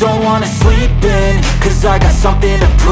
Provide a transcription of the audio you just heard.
don't wanna sleep in Cause I got something to prove.